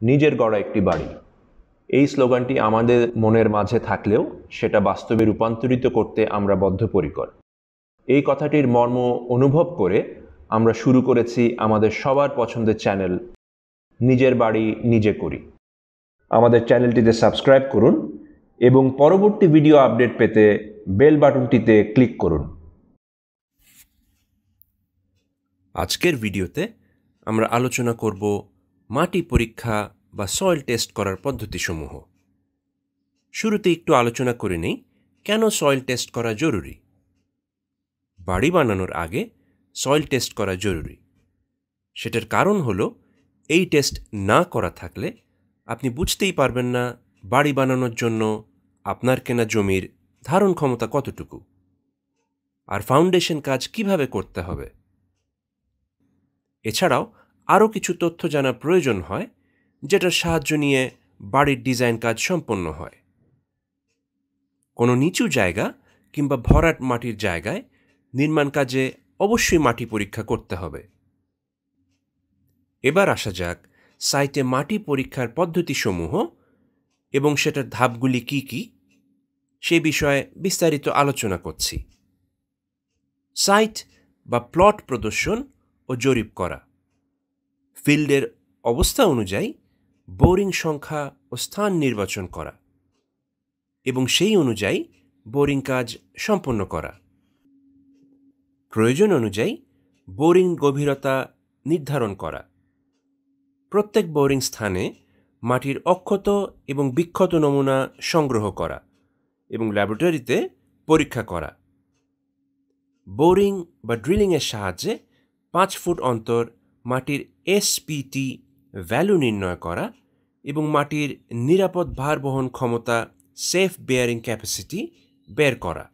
নিজের গড়া একটি বাড়ি। এই স্লোগানটি আমাদের মনের মাঝে থাকলেও সেটা বাস্তবে রূপান্তরিত করতে আমরা বদ্ধপরিকর। এই কথাটির মর্ম অনুভব করে আমরা শুরু করেছি আমাদের সবার পছন্দের চ্যানেল, নিজের বাড়ি নিজে করি। আমাদের চ্যানেলটিতে সাবস্ক্রাইব করুন এবং পরবর্তী ভিডিও আপডেট পেতে বেল বাটনটিতে ক্লিক করুন। আজকের ভিডিওতে আমরা আলোচনা করব মাটি পরীক্ষা বা সয়েল টেস্ট করার পদ্ধতিসমূহ। শুরুতে একটু আলোচনা করে নেই, কেন সয়েল টেস্ট করা জরুরি? বাড়ি বানানোর আগে সয়েল টেস্ট করা জরুরি। সেটার কারণ হলো, এই টেস্ট না করা থাকলে আপনি বুঝতেই পারবেন না বাড়ি বানানোর জন্য আপনার কেনা জমির ধারণ ক্ষমতা কতটুকু। আর ফাউন্ডেশন কাজ কীভাবে করতে হবে? এছাড়াও আরও কিছু তথ্য জানার প্রয়োজন হয়, যেটার সাহায্য নিয়ে বাড়ির ডিজাইন কাজ সম্পন্ন হয়। কোনো নিচু জায়গা কিংবা ভরাট মাটির জায়গায় নির্মাণ কাজে অবশ্যই মাটি পরীক্ষা করতে হবে। এবার আসা যাক সাইটে মাটি পরীক্ষার পদ্ধতিসমূহ এবং সেটার ধাপগুলি কি কি, সে বিষয়ে বিস্তারিত আলোচনা করছি। সাইট বা প্লট প্রদর্শন ও জরিপ করা। ফিল্ডের অবস্থা অনুযায়ী বোরিং সংখ্যা ও স্থান নির্বাচন করা এবং সেই অনুযায়ী বোরিং কাজ সম্পন্ন করা। প্রয়োজন অনুযায়ী বোরিং গভীরতা নির্ধারণ করা। প্রত্যেক বোরিং স্থানে মাটির অক্ষত এবং বিক্ষত নমুনা সংগ্রহ করা এবং ল্যাবরেটরিতে পরীক্ষা করা। বোরিং বা ড্রিলিংয়ের সাহায্যে পাঁচ ফুট অন্তর মাটির এসপিটি ভ্যালু নির্ণয় করা এবং মাটির নিরাপদ ভার বহন ক্ষমতা সেফ বেয়ারিং ক্যাপাসিটি বের করা।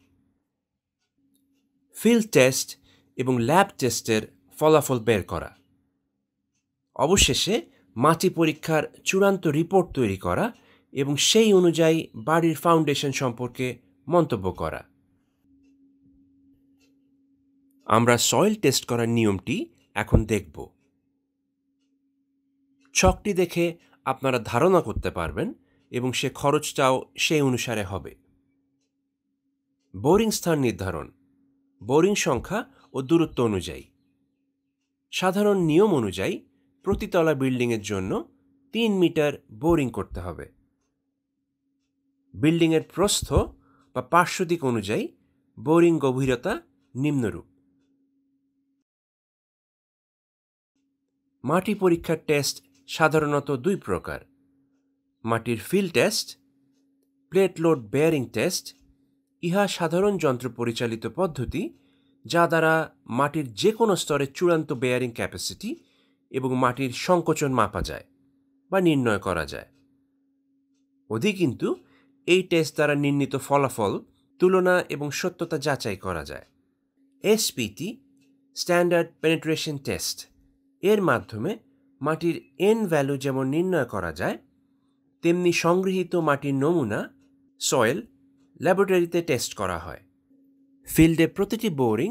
ফিল্ড টেস্ট এবং ল্যাব টেস্টের ফলাফল বের করা। অবশেষে মাটি পরীক্ষার চূড়ান্ত রিপোর্ট তৈরি করা এবং সেই অনুযায়ী বাড়ির ফাউন্ডেশন সম্পর্কে মন্তব্য করা। আমরা সয়েল টেস্ট করার নিয়মটি এখন দেখব। ছকটি দেখে আপনারা ধারণা করতে পারবেন এবং সে খরচটাও সেই অনুসারে হবে। বোরিং স্থান নির্ধারণ। বোরিং সংখ্যা ও দূরত্ব অনুযায়ী। সাধারণ নিয়ম অনুযায়ী প্রতিতলা বিল্ডিংয়ের জন্য তিন মিটার বোরিং করতে হবে। বিল্ডিংয়ের প্রস্থ বা পার্শ্বদিক অনুযায়ী বোরিং গভীরতা নিম্নরূপ। মাটি পরীক্ষার টেস্ট সাধারণত দুই প্রকার। মাটির field test plate load bearing test ইহা সাধারণ যন্ত্র পরিচালিত পদ্ধতি যা দ্বারা মাটির যে কোনো স্তরে চূড়ান্ত বেয়ারিং ক্যাপাসিটি এবং মাটির সংকোচন মাপা যায় বা নির্ণয় করা যায়। অধিক কিন্তু, এই টেস্ট দ্বারা নির্ণীত ফলাফল, তুলনা এবং সত্যতা যাচাই করা যায়। এসপিটি স্ট্যান্ডার্ড পেনিট্রেশন টেস্ট এর মাধ্যমে মাটির এন ভ্যালু যেমন নির্ণয় করা যায়, তেমনি সংগৃহীত মাটির নমুনা সয়েল ল্যাবরেটরিতে টেস্ট করা হয়। ফিল্ডে প্রতিটি বোরিং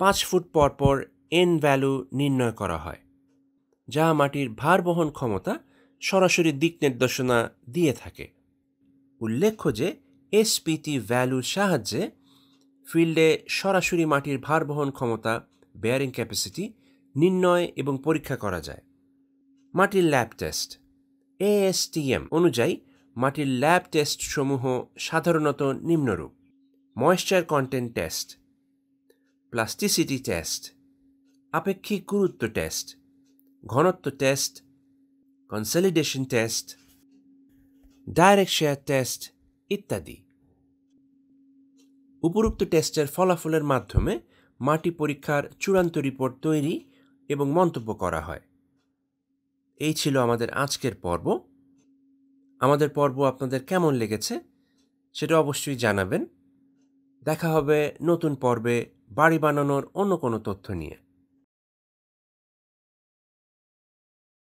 পাঁচ ফুট পর পর এন ভ্যালু নির্ণয় করা হয়, যা মাটির ভার বহন ক্ষমতা সরাসরি দিক নির্দেশনা দিয়ে থাকে। উল্লেখ্য যে এসপিটি ভ্যালুর সাহায্যে ফিল্ডে সরাসরি মাটির ভার বহন ক্ষমতা বেয়ারিং ক্যাপাসিটি নির্ণয় এবং পরীক্ষা করা যায়। মাটির ল্যাব টেস্ট এএসটিএম অনুযায়ী মাটির ল্যাব টেস্ট সমূহ সাধারণত নিম্নরূপ। Moisture content test, plasticity test, আপেক্ষিক গুরুত্ব টেস্ট, ঘনত্ব test, consolidation test, direct shear test ইত্যাদি। উপরোক্ত টেস্টের ফলাফলের মাধ্যমে মাটি পরীক্ষার চূড়ান্ত রিপোর্ট তৈরি এবং মন্তব্য করা হয়। এই ছিল আমাদের আজকের পর্ব। আমাদের পর্ব আপনাদের কেমন লেগেছে সেটা অবশ্যই জানাবেন। দেখা হবে নতুন পর্বে বাড়ি বানানোর অন্য কোনো তথ্য নিয়ে।